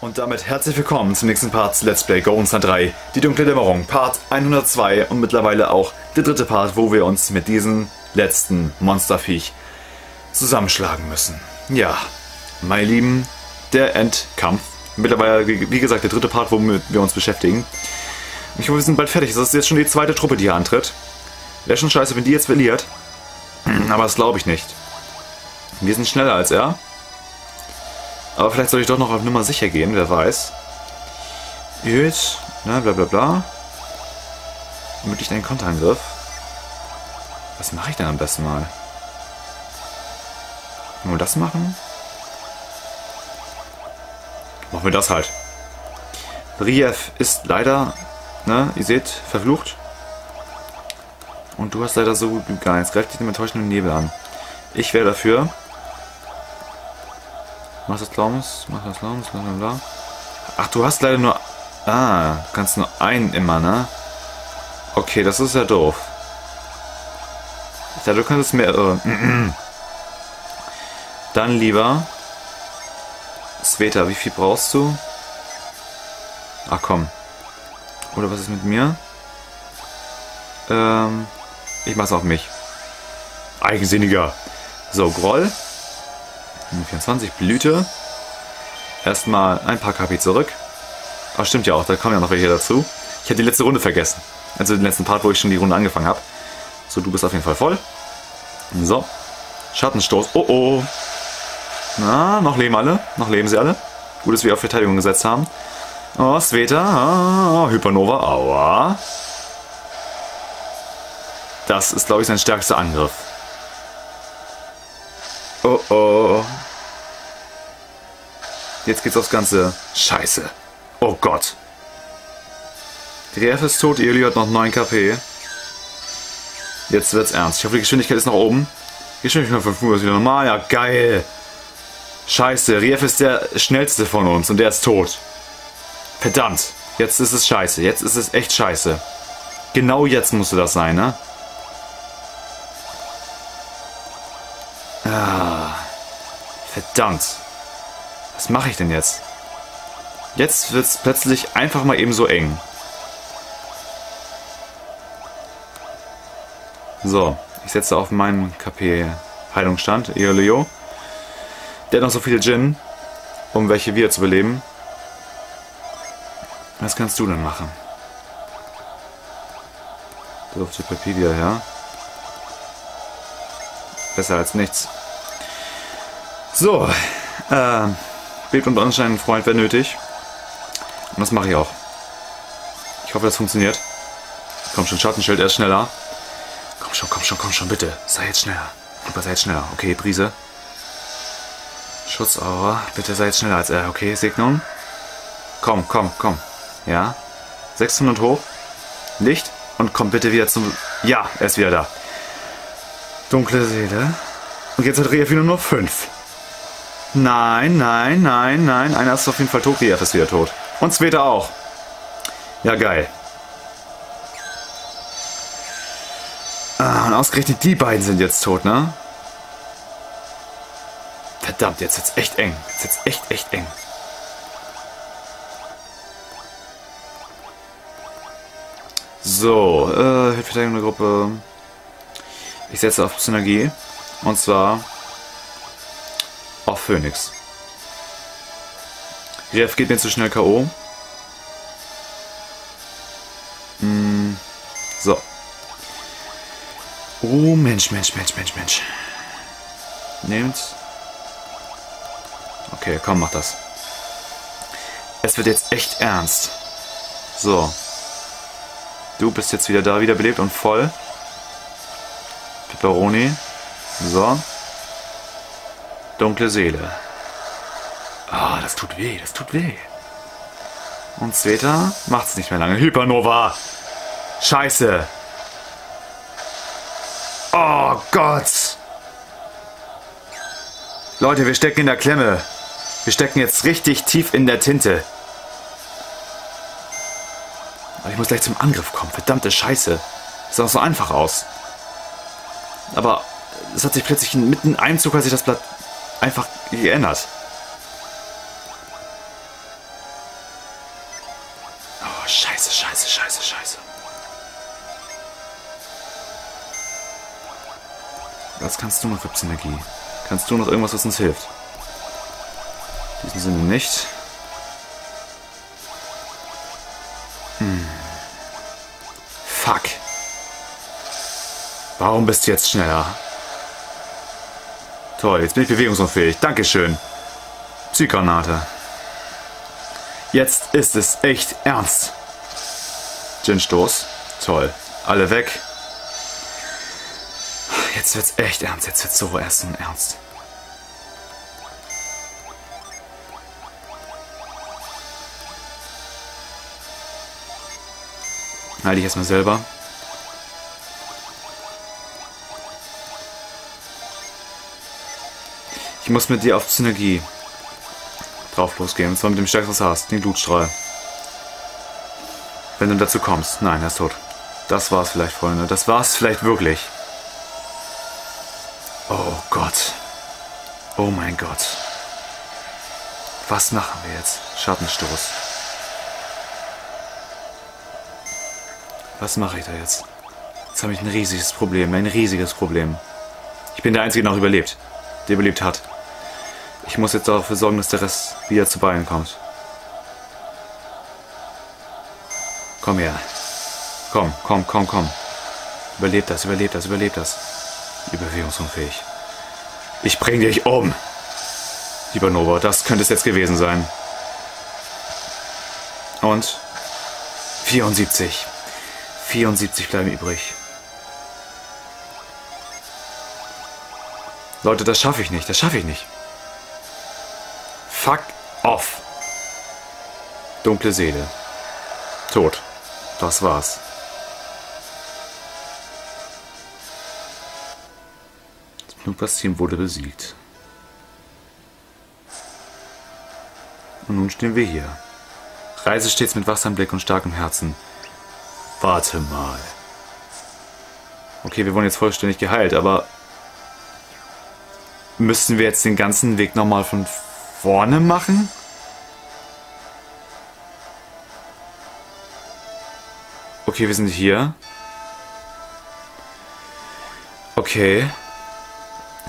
Und damit herzlich willkommen zum nächsten Part Let's Play Go Unster 3, die dunkle Dämmerung, Part 102 und mittlerweile auch der dritte Part, wo wir uns mit diesem letzten Monsterviech zusammenschlagen müssen. Ja, meine Lieben, der Endkampf. Mittlerweile, wie gesagt, der dritte Part, womit wir uns beschäftigen. Ich hoffe, wir sind bald fertig. Das ist jetzt schon die zweite Truppe, die hier antritt. Wäre schon scheiße, wenn die jetzt verliert. Aber das glaube ich nicht. Wir sind schneller als er. Aber vielleicht soll ich doch noch auf Nummer sicher gehen, wer weiß. Gut, ne, bla bla bla. Möglich einen Konterangriff. Was mache ich denn am besten mal? Nur das machen? Machen wir das halt. Riev ist leider, ne, ihr seht, verflucht. Und du hast leider so gut gar nichts. Greift dich mit täuschenden Nebel an. Ich wäre dafür, Mach das Glaubens, mach das Glaubens, bla bla bla. Ach, du hast leider nur... Ah, kannst nur einen immer, ne? Okay, das ist ja doof. Dachte, du könntest mehrere... Dann lieber... Sveta, wie viel brauchst du? Ach komm. Oder was ist mit mir? Ähm, ich mach's auf mich. Eigensinniger. So, Groll. 24 Blüte. Erstmal ein paar KP zurück. Aber stimmt ja auch, da kommen ja noch welche dazu. Ich hätte die letzte Runde vergessen. Also den letzten Part, wo ich schon die Runde angefangen habe. So, du bist auf jeden Fall voll. So. Schattenstoß. Oh oh. Na, noch leben alle. Noch leben sie alle. Gut, dass wir auf Verteidigung gesetzt haben. Oh, Sveta. Oh, Hypernova. Aua. Das ist, glaube ich, sein stärkster Angriff. Oh oh. Jetzt geht's aufs Ganze. Scheiße. Oh Gott. Grief ist tot, Eli hat noch 9 KP. Jetzt wird's ernst. Ich hoffe, die Geschwindigkeit ist nach oben. Geschwindigkeit von 5 ist wieder normal. Ja, geil. Scheiße, Rief ist der schnellste von uns und der ist tot. Verdammt. Jetzt ist es scheiße. Jetzt ist es echt scheiße. Genau jetzt musste das sein, ne? Ah. Verdammt. Was mache ich denn jetzt? Jetzt wird es plötzlich einfach mal eben so eng. So, ich setze auf meinen KP Heilungsstand, Eoleo. Der hat noch so viele Gin, um welche wieder zu beleben. Was kannst du denn machen? Dürfte Papier her. Besser als nichts. So, äh, Bild und anscheinend ein Freund wäre nötig. Und das mache ich auch. Ich hoffe, das funktioniert. Komm schon, Schattenschild, er ist schneller. Komm schon, komm schon, komm schon, bitte. Sei jetzt schneller. Super, sei jetzt schneller. Okay, Brise. Schutzaura. Bitte sei jetzt schneller als er. Okay, Segnung. Komm, komm, komm. Ja. 600 hoch. Licht. Und komm bitte wieder zum... Ja, er ist wieder da. Dunkle Seele. Und jetzt hat Rea wieder nur 5. Nein, nein, nein, nein. Einer ist auf jeden Fall tot. Rea ist wieder tot. Und Sveta auch. Ja, geil. Ah, und ausgerechnet die beiden sind jetzt tot, ne? Verdammt, jetzt wird's echt eng. Jetzt wird's echt, echt eng. So, äh, Hilfeverteidigung der Gruppe. Ich setze auf Synergie. Und zwar auf Phoenix. Ref geht mir zu schnell K.O. Hm, so. Oh, Mensch, Mensch, Mensch, Mensch, Mensch. Nehmt. Okay, komm, mach das. Es wird jetzt echt ernst. So. Du bist jetzt wieder da, wieder belebt und voll. Pepperoni. So. Dunkle Seele. Ah, das tut weh, das tut weh. Und Sveta macht's nicht mehr lange. Hypernova! Scheiße! Oh Gott! Leute, wir stecken in der Klemme. Wir stecken jetzt richtig tief in der Tinte. Aber ich muss gleich zum Angriff kommen. Verdammte Scheiße. Sah auch so einfach aus. Aber es hat sich plötzlich mitten einem Zug hat sich das Blatt einfach geändert. scheiße, scheiße, scheiße, scheiße. Was kannst du noch für Synergie? Kannst du noch irgendwas, was uns hilft? In diesem Sinne nicht. Hm. Fuck. Warum bist du jetzt schneller? Toll, jetzt bin ich bewegungsunfähig. Dankeschön. Psychgranate. Jetzt ist es echt ernst. Gin-Stoß. Toll. Alle weg. Jetzt wird's echt ernst. Jetzt wird's so erst und ernst. Halte ich erstmal selber. Ich muss mit dir auf Synergie drauf losgehen. Und zwar mit dem stärksten hast, den Blutstrahl. Wenn du dazu kommst. Nein, er ist tot. Das war's vielleicht, Freunde. Das war's vielleicht wirklich. Oh Gott. Oh mein Gott. Was machen wir jetzt? Schattenstoß. Was mache ich da jetzt? Jetzt habe ich ein riesiges Problem. Ein riesiges Problem. Ich bin der Einzige, der noch überlebt. Der überlebt hat. Ich muss jetzt dafür sorgen, dass der Rest wieder zu Beinen kommt. Komm her. Komm, komm, komm, komm. Überlebt das, überlebt das, überlebt das. Überwegungsunfähig. Ich bring dich um. Lieber Nova, das könnte es jetzt gewesen sein. Und 74. 74 bleiben übrig. Leute, das schaffe ich nicht. Das schaffe ich nicht. Off. Dunkle Seele. Tot. Das war's. Das Blutbastien wurde besiegt. Und nun stehen wir hier. Reise stets mit wachsam Blick und starkem Herzen. Warte mal. Okay, wir wurden jetzt vollständig geheilt, aber müssen wir jetzt den ganzen Weg nochmal von vorne machen? Okay, wir sind hier. Okay.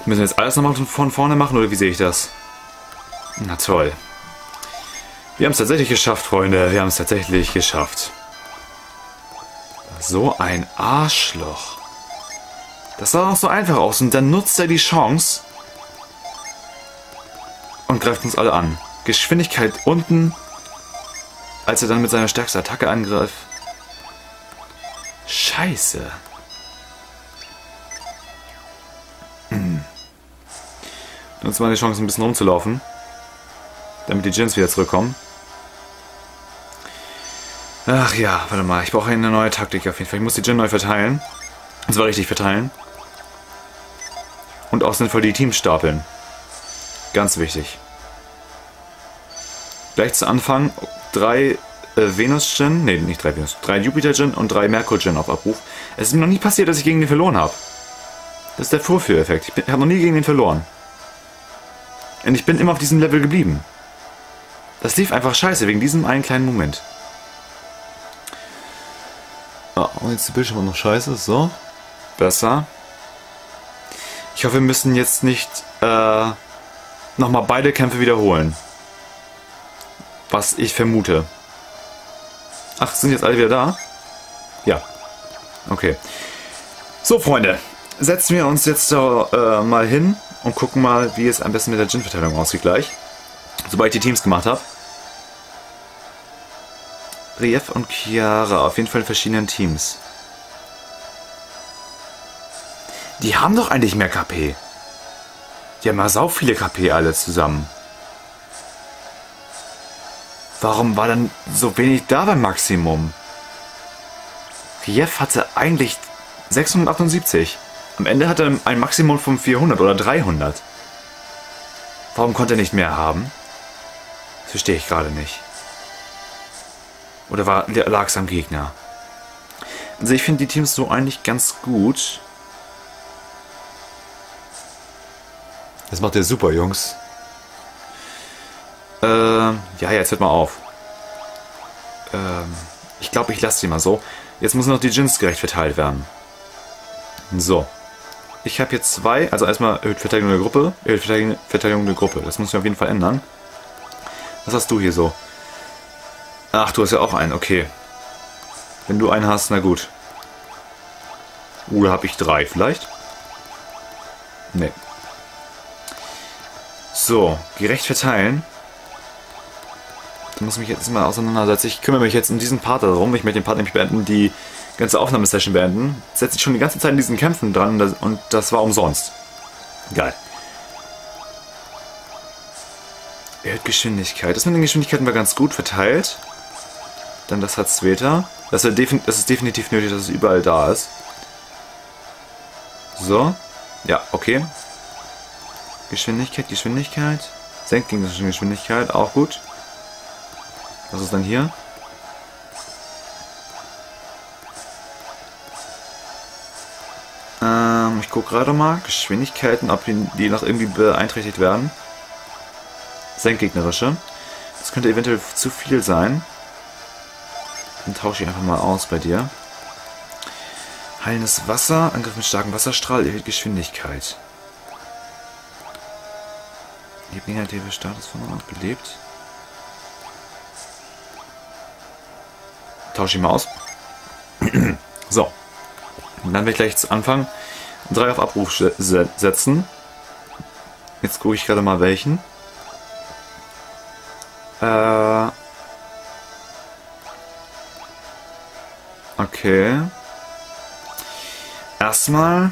Müssen wir jetzt alles nochmal von vorne machen oder wie sehe ich das? Na toll. Wir haben es tatsächlich geschafft, Freunde. Wir haben es tatsächlich geschafft. So ein Arschloch. Das sah auch so einfach aus und dann nutzt er die Chance und greift uns alle an. Geschwindigkeit unten, als er dann mit seiner stärksten Attacke angreift. Scheiße. Hm. Nutzt mal die Chance, ein bisschen rumzulaufen. Damit die Gens wieder zurückkommen. Ach ja, warte mal. Ich brauche eine neue Taktik auf jeden Fall. Ich muss die Gen neu verteilen. Und zwar richtig verteilen. Und auch sinnvoll die Teams stapeln. Ganz wichtig. Gleich zu Anfang drei äh, Venus-Gen, nee, nicht drei Venus, drei Jupiter-Gen und drei Merkur-Gen auf Abruf. Es ist mir noch nie passiert, dass ich gegen den verloren habe. Das ist der Vorführeffekt. Ich habe noch nie gegen den verloren. Und ich bin immer auf diesem Level geblieben. Das lief einfach scheiße, wegen diesem einen kleinen Moment. Ah, und jetzt der Bildschirm noch scheiße, so. Besser. Ich hoffe, wir müssen jetzt nicht äh, nochmal beide Kämpfe wiederholen. Was ich vermute. Ach, sind jetzt alle wieder da? Ja. Okay. So, Freunde. Setzen wir uns jetzt äh, mal hin und gucken mal, wie es am besten mit der Gin-Verteilung aussieht gleich. Sobald ich die Teams gemacht habe. Brief und Chiara, auf jeden Fall in verschiedenen Teams. Die haben doch eigentlich mehr KP. Die haben ja sau viele KP alle zusammen. Warum war dann so wenig da beim Maximum? Riev hatte eigentlich 678. Am Ende hatte er ein Maximum von 400 oder 300. Warum konnte er nicht mehr haben? Das verstehe ich gerade nicht. Oder lag es am Gegner? Also ich finde die Teams so eigentlich ganz gut. Das macht ihr super, Jungs. Ähm, ja, jetzt hört mal auf. Ähm, Ich glaube, ich lasse die mal so. Jetzt müssen noch die Gins gerecht verteilt werden. So. Ich habe jetzt zwei, also erstmal erhöht Verteidigung der Gruppe, erhöht Verteidigung, Verteidigung der Gruppe. Das muss ich auf jeden Fall ändern. Was hast du hier so? Ach, du hast ja auch einen, okay. Wenn du einen hast, na gut. Oder habe ich drei vielleicht? Nee. So, gerecht verteilen. Da muss ich mich jetzt mal auseinandersetzen. Ich kümmere mich jetzt um diesen Part darum. Ich möchte den Part nämlich beenden, die ganze Aufnahmesession beenden. Setze ich schon die ganze Zeit in diesen Kämpfen dran und das war umsonst. Geil. Erhöht Geschwindigkeit. Das mit den Geschwindigkeiten war ganz gut verteilt. Dann das hat Sveta. Das, das ist definitiv nötig, dass es überall da ist. So. Ja, okay. Geschwindigkeit, Geschwindigkeit. Senkt gegen Geschwindigkeit, auch gut. Was ist dann hier? Ähm, ich gucke gerade mal. Geschwindigkeiten, ob die noch irgendwie beeinträchtigt werden. Senkgegnerische. Das könnte eventuell zu viel sein. Dann tausche ich einfach mal aus bei dir. Heilendes Wasser, Angriff mit starkem Wasserstrahl, erhöht Geschwindigkeit. Hebt negative Status von Ort belebt. Tausche ich mal aus. so. Und dann werde ich gleich zu Anfang drei auf Abruf setzen. Jetzt gucke ich gerade mal welchen. Äh. Okay. Erstmal.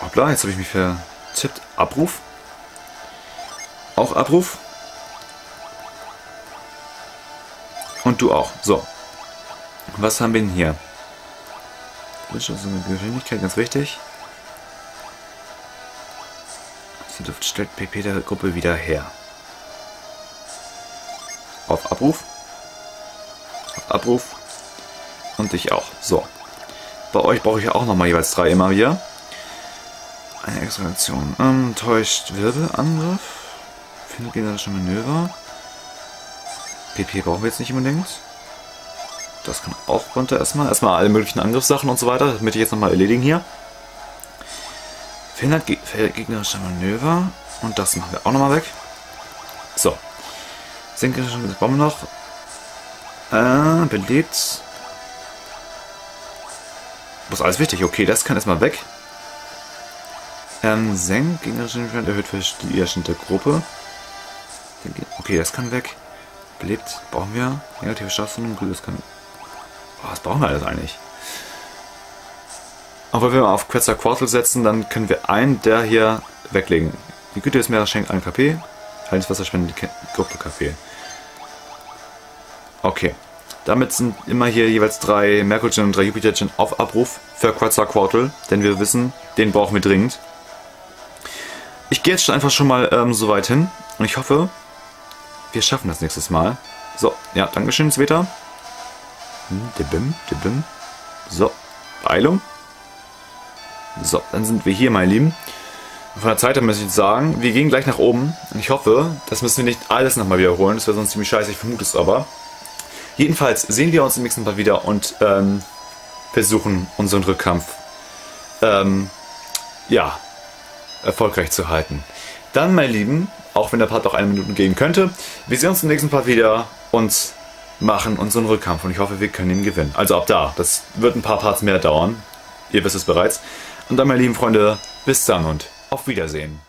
Hoppla, jetzt habe ich mich vertippt. Abruf. Auch Abruf. Und du auch. So. Was haben wir denn hier? Also Geschwindigkeit, ganz wichtig. Die Luft stellt PP der Gruppe wieder her. Auf Abruf. Auf Abruf. Und dich auch. So. Bei euch brauche ich auch nochmal jeweils drei immer wieder. Eine extra Aktion. Ähm, täuscht Wirbelangriff. Findet generische Manöver. PP brauchen wir jetzt nicht unbedingt. Das kann auch runter erstmal. Erstmal alle möglichen Angriffssachen und so weiter. Das möchte ich jetzt nochmal erledigen hier. Verhindert ge gegnerische Manöver. Und das machen wir auch nochmal weg. So. Brauchen wir noch. Äh, belebt. Ist alles wichtig. Okay, das kann erstmal weg. Ähm, senkt gegnerische Manöver erhöht Widerstand der Gruppe. Okay, das kann weg. Belebt brauchen wir. Negative Strafen, das kann Oh, was brauchen wir alles eigentlich? Aber wenn wir auf Quetzalcoatl setzen, dann können wir einen der hier weglegen. Die Güte des Meeres schenkt einen KP. Heiliges Wasser spendet die Gruppe KP. Okay. Damit sind immer hier jeweils drei Merkurgen und drei Jupitergen auf Abruf für Quetzalcoatl, denn wir wissen, den brauchen wir dringend. Ich gehe jetzt einfach schon mal ähm, so weit hin und ich hoffe, wir schaffen das nächstes Mal. So, ja, Dankeschön, Sveta. Dibim, dibim. So, Beeilung. So, dann sind wir hier, meine Lieben. Von der Zeit her muss ich sagen, wir gehen gleich nach oben. Und ich hoffe, das müssen wir nicht alles nochmal wiederholen. Das wäre sonst ziemlich scheiße, ich vermute es aber. Jedenfalls sehen wir uns im nächsten Mal wieder und ähm, versuchen unseren Rückkampf ähm, ja, erfolgreich zu halten. Dann, meine Lieben, auch wenn der Part noch eine Minute gehen könnte, wir sehen uns im nächsten Part wieder und machen unseren Rückkampf und ich hoffe, wir können ihn gewinnen. Also ab da. Das wird ein paar Parts mehr dauern. Ihr wisst es bereits. Und dann, meine lieben Freunde, bis dann und auf Wiedersehen.